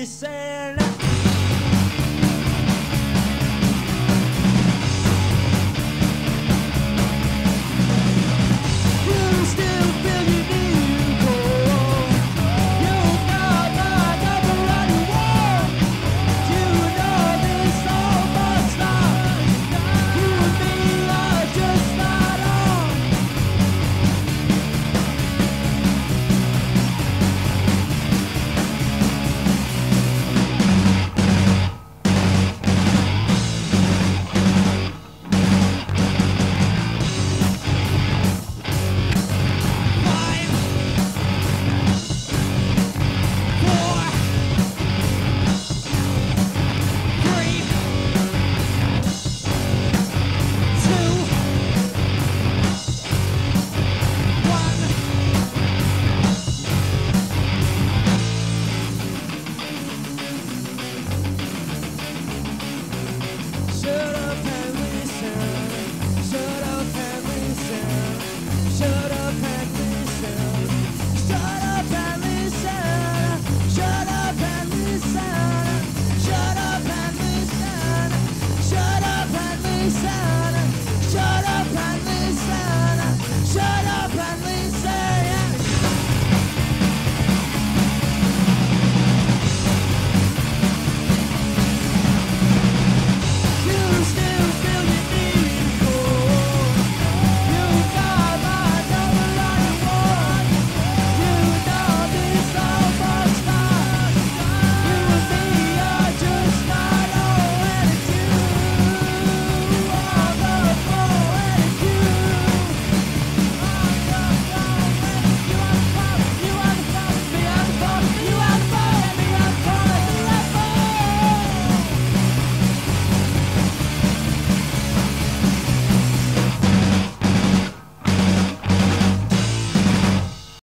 listen.